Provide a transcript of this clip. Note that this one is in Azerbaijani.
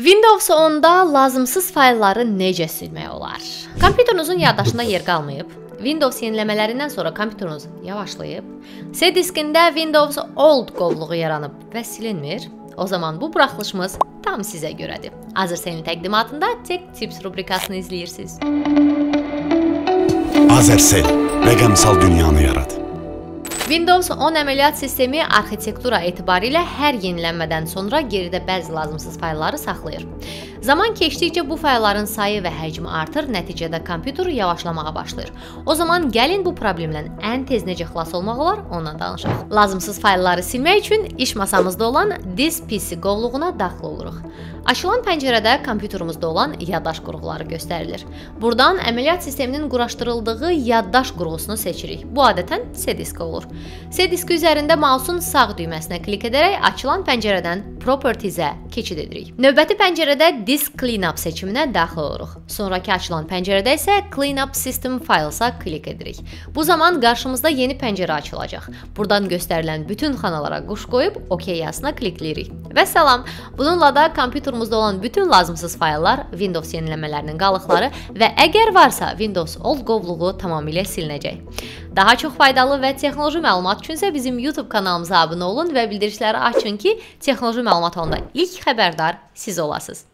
Windows 10-da lazımsız faylları necə silmək olar? Kompüterinizin yaddaşında yer qalmayıb, Windows yeniləmələrindən sonra kompüteriniz yavaşlayıb, C diskində Windows Old qovluğu yaranıb və silinmir. O zaman bu buraxılışımız tam sizə görədir. Azercell'in təqdimatında Tech Tips rubrikasını izləyirsiniz. Azercell rəqəmsal dünyanı yarat. Windows 10 əməliyyat sistemi arxitektura etibarilə hər yenilənmədən sonra geridə bəzi lazımsız faylları saxlayır. Zaman keçdikcə bu faylların sayı və həcmi artır, nəticədə kompüter yavaşlamağa başlayır. O zaman gəlin bu problemdən ən tez necə xilas olmaq olar, ondan danışaq. Lazımsız faylları silmək üçün iş masamızda olan Disk PC qovluğuna daxil oluruq. Açılan pəncərədə kompüterimizdə olan yaddaş qurğuları göstərilir. Burdan əməliyyat sisteminin quraşdırıldığı yaddaş qurğusunu seçirik. Bu adətən C diski olur. C diski üzərində mausun sağ düyməsinə klik edərək açılan pəncərədən Properties-ə keçid edirik. Növbəti pəncərədə Disk Cleanup seçiminə daxil oluruq. Sonrakı açılan pəncərədə isə Cleanup System Files-a klik edirik. Bu zaman qarşımızda yeni pəncərə açılacaq. Burdan göstərilən bütün xanalara quş qoyub OK yazısına klikləyirik. Və salam. Bununla da kompüterimizdə olan bütün lazımsız fayllar, Windows yeniləmələrinin qalıqları və əgər varsa Windows Old qovluğu tamamilə silinəcək. Daha çox faydalı və texnoloji məlumat üçünsə bizim YouTube kanalımıza abunə olun və bildirişləri açın ki, texnoloji məlumat onda ilk xəbərdar siz olasınız.